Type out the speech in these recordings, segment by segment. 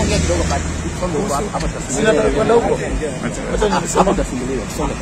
Unaweza ongea kidogo hapa Sina nataka. Wacha- ingie kwanza. nimesema. utafunguliwa. Songe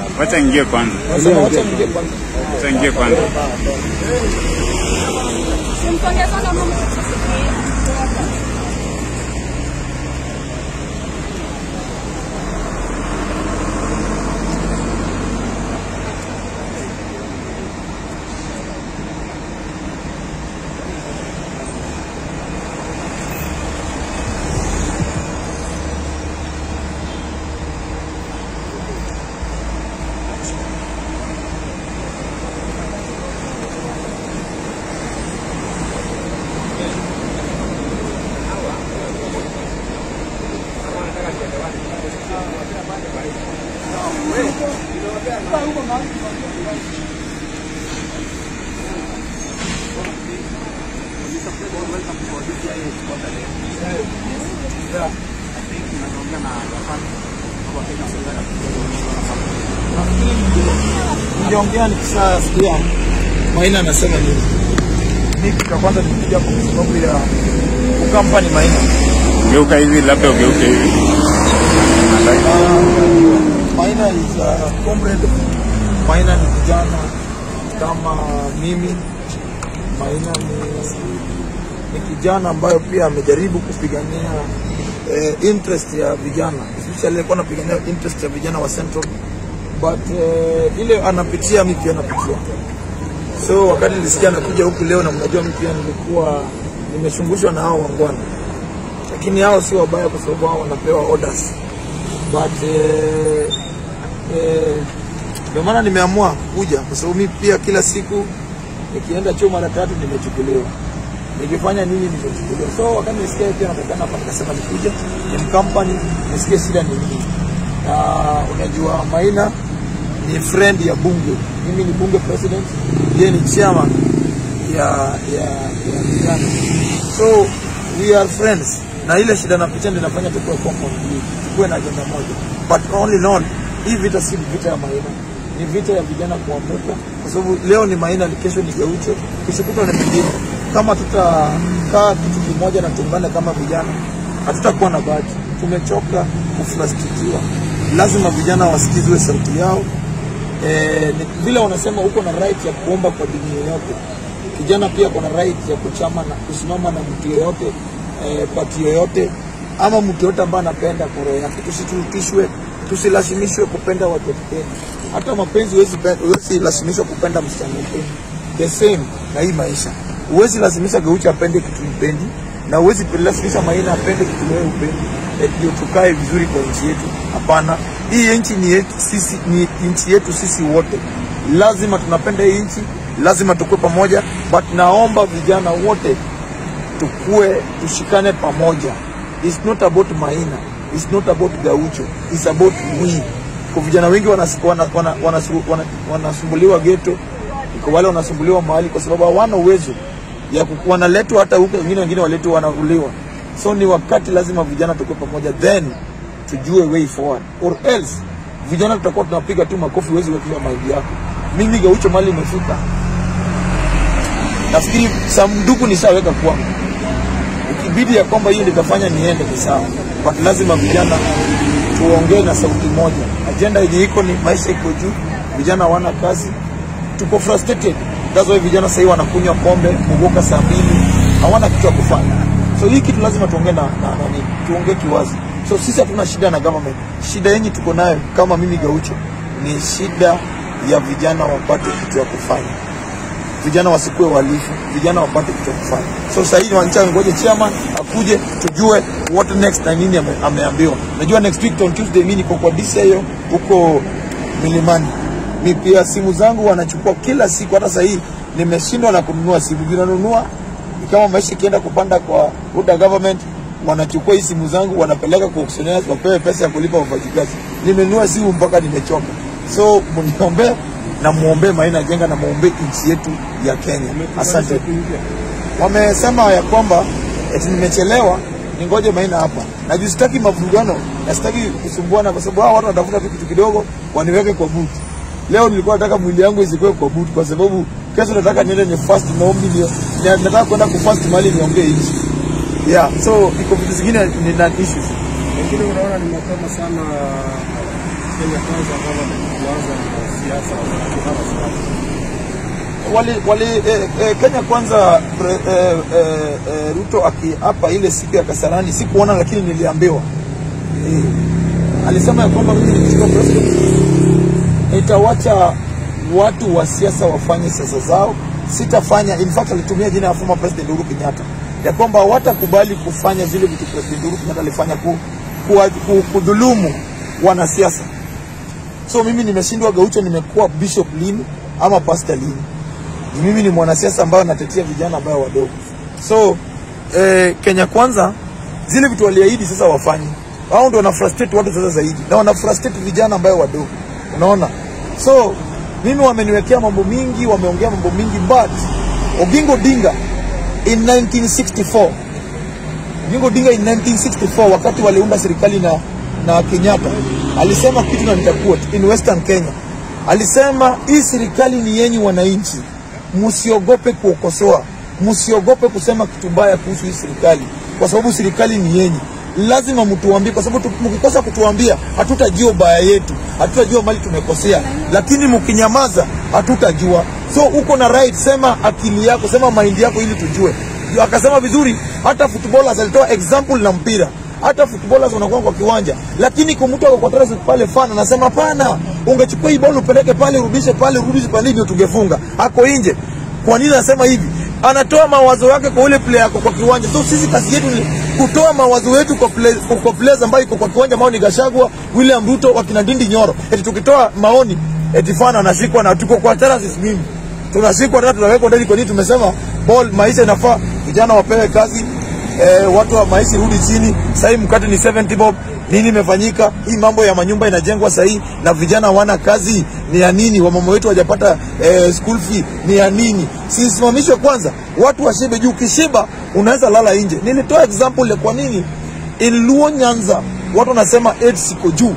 sana mama. Ningeongea nikishasikia Maina anasema nini. Mimi kwa kwanza nilikuja kwa sababu ya ukampani Maina. Geuka hivi, labda ugeuke hivi. Maina is a comrade. Maina ni kijana kama mimi. Maina ni, ni kijana ambayo pia amejaribu kupigania eh, interest ya vijana. Especially alikuwa anapigania interest ya vijana wa Central. But eh, ile anapitia mimi pia napitia. So wakati nilisikia anakuja huku leo na mnajua mimi pia nilikuwa nimeshungushwa na hao wangwana. Lakini hao sio wabaya kwa sababu hao wanapewa orders. But eh, eh, ndio maana nimeamua kuja kwa sababu mimi pia kila siku nikienda chuo mara tatu nimechukuliwa nikifanya nini nimechukuliwa so wakati nisikia pia natakana hapa nikasema nikuja ni company nisikie shida ni nini. Na unajua Maina ni friend ya bunge. Mimi ni bunge president yeye ni chairman ya ya ya vijana so we are friends. Na ile shida napitia ndio inafanya tukue compound tukue na agenda moja. But all in hii vita si vita ya Maina. Ni vita ya vijana kuamuka kwa sababu leo ni Maina kesho ni Gaucho, kesho kutwa ni mwingine kama tutakaa kitu kimoja na tuungane kama vijana hatutakuwa na bahati tumechoka kuflastikiwa, lazima vijana wasikizwe sauti yao E, vile wanasema huko na right ya kuomba kwa dini yoyote. Kijana pia kuna right ya kuchama na kusimama na mtu yoyote e, pati yoyote ama mtu yoyote ambaye anapenda kwa roho yake. Tusitutishwe, tusilazimishwe kupenda watu watupendi. Hata mapenzi huwezi lazimishwa kupenda msichana. The same na hii maisha, huwezi lazimisha Geuchi apende kitu mpendi na huwezi lazimisha Maina apende kitu wewe upendi eh, ndio tukae vizuri kwa nchi yetu. Hapana, hii nchi ni yetu sisi, ni nchi yetu sisi wote. Lazima tunapenda hii nchi, lazima tukue pamoja, but naomba vijana wote tukue, tushikane pamoja. It's not about Maina, it's not about Gaucho, it's about we. Kwa vijana wengi wanasumbuliwa wana, wana, wana, wana, wana geto, kwa wale wanasumbuliwa mahali kwa sababu hawana uwezo ya wanaletwa hata huko, wengine wengine waletwa wanauliwa. So ni wakati lazima vijana tukue pamoja, then tujue way forward or else vijana tutakuwa tunapiga tu makofi, huwezi wekea mahindi yako. Mimi Gaucho mali imefika, nafikiri samduku nishaweka kwangu ikibidi ya kwamba hiyo nitafanya niende ni sawa, but lazima vijana tuongee na sauti moja. Ajenda yenye iko ni maisha iko juu, vijana hawana kazi, tuko frustrated. That's why vijana sasa wanakunywa pombe kuvuka saa mbili, hawana kitu ya kufanya. So hii kitu lazima tuongee na, na, na tuongee kiwazi. So sisi hatuna shida na government, shida yenye tuko nayo kama mimi Gaucho ni shida ya vijana wapate kitu ya kufanya vijana wasikuwe walifu, vijana wapate kitu cha kufanya. So sasa hivi wancha ngoje chairman akuje tujue what next na nini ame, ameambiwa. Najua next week on Tuesday mimi niko kwa DCIO huko Milimani. Mi pia simu zangu wanachukua kila siku, hata sasa nimeshindwa na kununua simu, zinanunua kama maisha ikienda kupanda kwa Ruda government wanachukua hii simu zangu wanapeleka kwa auctioneers wapewe pesa ya kulipa wafanyikazi. Nimenunua simu mpaka nimechoka. So mniombee na muombee Maina Jenga na muombee nchi yetu ya Kenya. Asante. Wamesema ya kwamba eti nimechelewa ningoje Maina hapa. Na juu sitaki mavurugano na sitaki kusumbuana kwa sababu hao watu wanatafuta tu kitu kidogo waniweke kwa boot. Leo nilikuwa nataka mwili yangu isikuwe kwa boot kwa sababu kesho nataka niende ni fast maombi ni, na- Nataka kwenda kufast mali niongee hivi yeah so iko vitu zingine ni na issues. Lakini unaona ni mapema sana Kenya Kwanza kama kuanza siasa wali, wali eh, eh, Kenya kwanza pre, eh, eh, eh, Ruto akiapa ile siku ya Kasarani sikuona, lakini niliambiwa. Eh, alisema ya kwamba mimi nikichukua president nitawacha watu wa siasa wafanye siasa zao, sitafanya. In fact alitumia jina ya former president Uhuru Kenyatta ya kwamba hawatakubali kufanya zile vitu president Uhuru Kenyatta alifanya ku, ku, ku, kudhulumu wanasiasa. So mimi nimeshindwa Gaucho, nimekuwa bishop lini ama pastor lini? mimi ni mwanasiasa ambayo natetea vijana ambayo wadogo so eh, Kenya kwanza zile vitu waliahidi sasa wafanye hao ndio wanafrustrate watu sasa zaidi. Na wanafrustrate vijana ambayo wadogo unaona? So mimi wameniwekea mambo mingi wameongea mambo mingi but Oginga Odinga in 1964 Oginga Odinga in 1964 wakati waliunda serikali na na Kenyatta alisema kitu na nitaquote in Western Kenya. Alisema hii serikali ni yenyu wananchi. Msiogope kuokosoa, msiogope kusema kitu mbaya kuhusu hii serikali, kwa sababu serikali ni yenyu. Lazima mtuambie, kwa sababu mkikosa kutuambia hatutajua ubaya yetu, hatutajua mali tumekosea, lakini mkinyamaza hatutajua. So uko na right, sema akili yako, sema mind yako ili tujue. Akasema vizuri, hata footballers alitoa example na mpira hata footballers wanakuwa kwa kiwanja, lakini kwa mtu kwa terrace pale fan anasema hapana, ungechukua hii ball upeleke pale, urudishe pale, urudishe pale, hivyo tungefunga. Ako nje. Kwa nini anasema hivi? Anatoa mawazo yake kwa ule player yako kwa kiwanja. So sisi kazi yetu ni kutoa mawazo yetu kwa play, kwa, players ambayo iko kwa kiwanja, maoni ni Gashagwa, William Ruto, wakina Ndindi Nyoro. Eti tukitoa maoni eti fana anashikwa na tuko kwa terrace mimi tunashikwa tena tunawekwa ndani. Kwa nini tumesema ball, maisha inafaa vijana wapewe kazi eh, watu wa maisha rudi chini. Sasa mkate ni 70 bob. Nini imefanyika? Hii mambo ya manyumba inajengwa sasa hii na vijana wana kazi, ni ya nini? Wamama wetu hawajapata eh, school fee, ni ya nini? Sisimamishwe kwanza, watu washibe juu. Ukishiba unaweza lala nje. Nilitoa example ya kwa nini in Luo Nyanza watu wanasema AIDS iko juu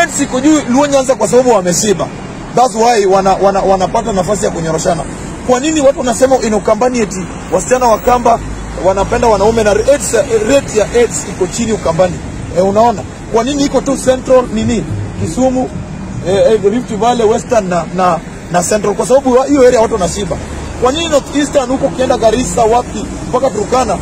AIDS iko juu Luo Nyanza kwa sababu wameshiba. That's why wana, wana, wanapata nafasi ya kunyoroshana. Kwa nini watu wanasema in Ukambani eti wasichana wa Kamba wanapenda wanaume na AIDS, rate ya AIDS iko chini Ukambani? E, unaona kwa nini iko tu Central nini Kisumu eh, e, Rift Valley Western na, na, na Central kwa sababu hiyo area watu wanashiba. Kwa nini North Eastern huko ukienda Garissa wapi mpaka Turkana